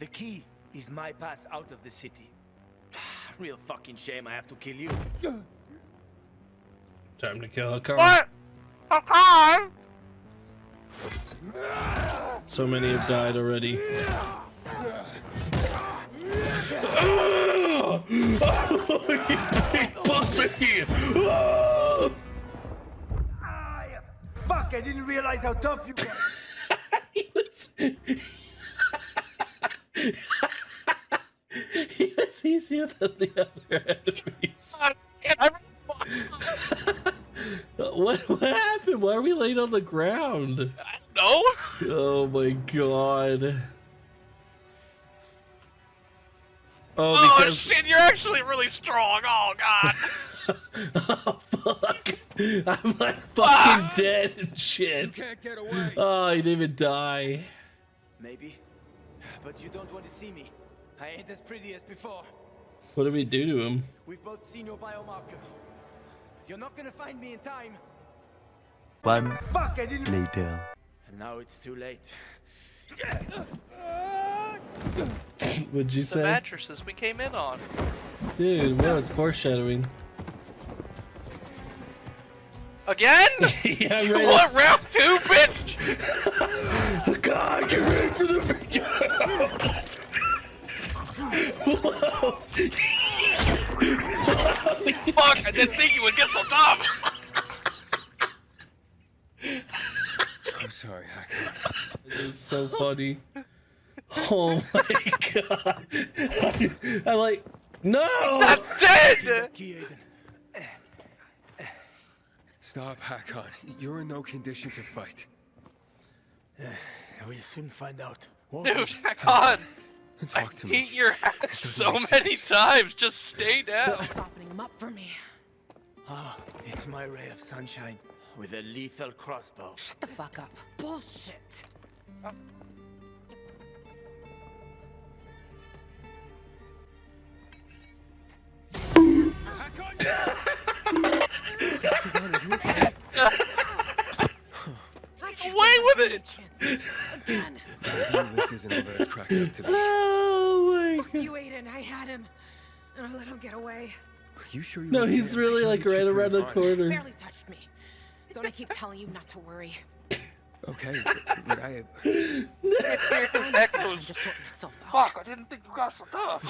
The key is my pass out of the city. Real fucking shame I have to kill you. Time to kill a car. What? Okay. So many have died already. Pussy! Ah, you fuck, I didn't realize how tough you were. he was he was easier than the other enemies. God, man, What what happened? Why are we laying on the ground? I don't know. Oh my god. Oh, Oh shit, you're actually really strong. Oh god. oh fuck! I'm like fucking dead and shit. Can't get away. Oh, he didn't even die. Maybe, but you don't want to see me. I ain't as pretty as before. What did we do to him? We've both seen your biomarker. You're not gonna find me in time. One Fuck, I didn't. later. And now it's too late. What'd you the say? mattresses we came in on. Dude, well, it's foreshadowing. Again? yeah, I'm You want round two, bitch? Oh God, Fuck, I didn't think you would get so tough. I'm sorry, Hakon. This is so funny. Oh my god. I'm like, no! Not dead. Stop, Hakon. You're in no condition to fight. We'll soon find out. won't? Dude, God. I Talk to me. beat your ass so many sense. times. Just stay down. softening him up for me. Ah, it's my ray of sunshine with a lethal crossbow. Shut the fuck up. Bullshit. I can't Away give with myself it. a chance. Again. No, this isn't all that it's cracked up to be. Oh my god. You, Aiden. I had him. And I let him get away. Are you sure you No, he's there? really like right around the fine. corner. Barely touched me. Don't I keep telling you not to worry? Okay, but, but I. Echoes. I'm just sorting myself out. Fuck, I didn't think you got so tough.